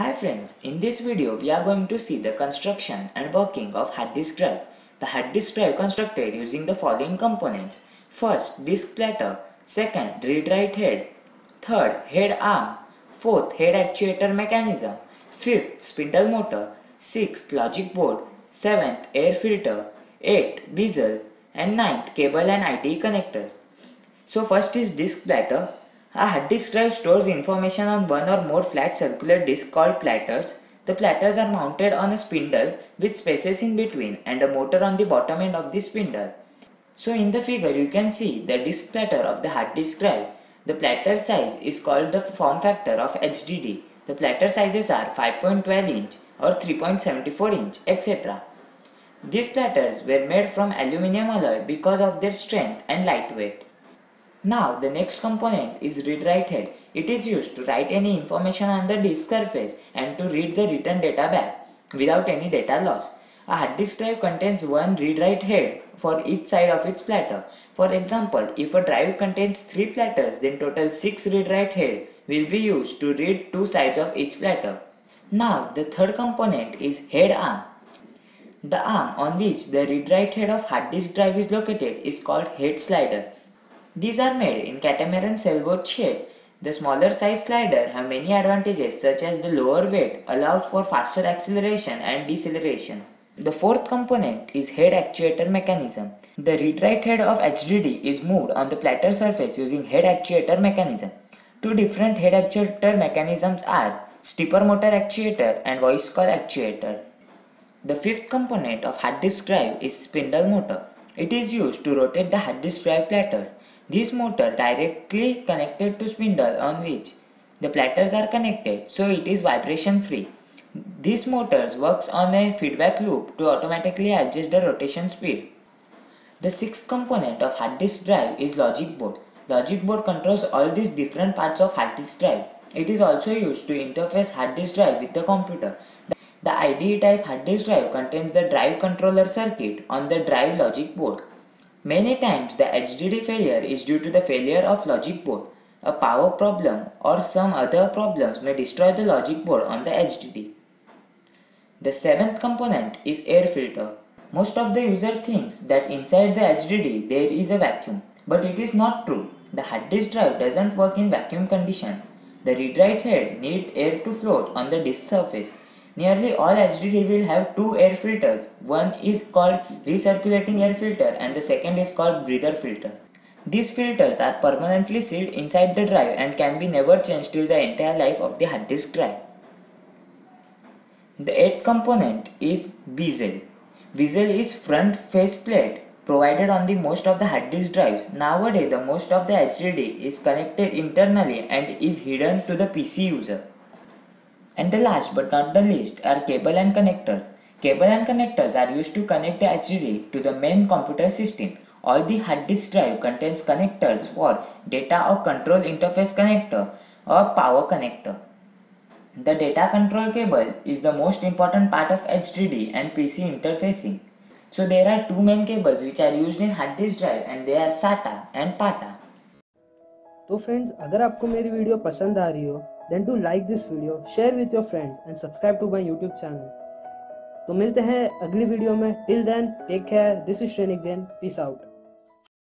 Hi friends, in this video we are going to see the construction and working of hard disk drive. The hard disk drive constructed using the following components. First, disk platter. Second, read-write head. Third, head arm. Fourth, head actuator mechanism. Fifth, spindle motor. Sixth, logic board. Seventh, air filter. Eighth, bezel. And ninth, cable and IDE connectors. So first is disk platter. A hard disk drive stores information on one or more flat circular disks called platters. The platters are mounted on a spindle with spaces in between and a motor on the bottom end of the spindle. So in the figure you can see the disk platter of the hard disk drive. The platter size is called the form factor of HDD. The platter sizes are 5.12 inch or 3.74 inch etc. These platters were made from aluminium alloy because of their strength and lightweight. Now the next component is read-write head. It is used to write any information on the disk surface and to read the written data back without any data loss. A hard disk drive contains one read-write head for each side of its platter. For example, if a drive contains 3 platters then total 6 read-write head will be used to read 2 sides of each platter. Now the third component is head arm. The arm on which the read-write head of hard disk drive is located is called head slider. These are made in catamaran sailboat shape. The smaller size slider have many advantages such as the lower weight allows for faster acceleration and deceleration. The fourth component is head actuator mechanism. The read-write head of HDD is moved on the platter surface using head actuator mechanism. Two different head actuator mechanisms are stepper motor actuator and voice coil actuator. The fifth component of hard disk drive is spindle motor. It is used to rotate the hard disk drive platters. This motor directly connected to spindle on which the platters are connected so it is vibration free. This motor works on a feedback loop to automatically adjust the rotation speed. The sixth component of hard disk drive is logic board. Logic board controls all these different parts of hard disk drive. It is also used to interface hard disk drive with the computer. The IDE type hard disk drive contains the drive controller circuit on the drive logic board. Many times the HDD failure is due to the failure of logic board. A power problem or some other problems may destroy the logic board on the HDD. The seventh component is air filter. Most of the user thinks that inside the HDD there is a vacuum, but it is not true. The hard disk drive doesn't work in vacuum condition. The read-write head need air to float on the disk surface Nearly all HDD will have two air filters. One is called recirculating air filter and the second is called breather filter. These filters are permanently sealed inside the drive and can be never changed till the entire life of the hard disk drive. The eighth component is bezel. Bezel is front face plate provided on the most of the hard disk drives. Nowadays, the most of the HDD is connected internally and is hidden to the PC user. And the last but not the least are cable and connectors. Cable and connectors are used to connect the HDD to the main computer system. All the hard disk drive contains connectors for data or control interface connector or power connector. The data control cable is the most important part of HDD and PC interfacing. So there are two main cables which are used in hard disk drive and they are SATA and PATA. तो friends अगर आपको मेरी video पसंद आ रही हो then to like this video share with your friends and subscribe to my YouTube channel तो मिलते हैं अगली वीडियो में. Till then take care this is ट्रेनिक Jain peace out